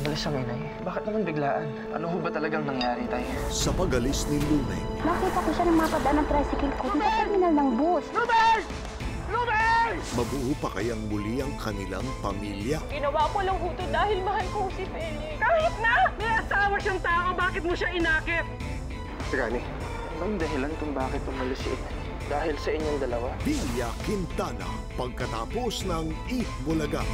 Umalis ang inay. Bakit naman biglaan? Ano ho ba talagang nangyari, tay? Sa pagalis ni Luneng, Nakita ko siya ng mapadaan ng tricycle ko dun sa terminal ng bus. mabuo pa kayang muli ang kanilang pamilya? Ginawa ko lang huto dahil mahal ko si Felix. Kahit na! May asawa siyang tao, bakit mo siya inakit? Ano ang dahilan kung bakit umalis si inay? Dahil sa inyong dalawa? Villa Quintana, pagkatapos ng Eat Bulaga.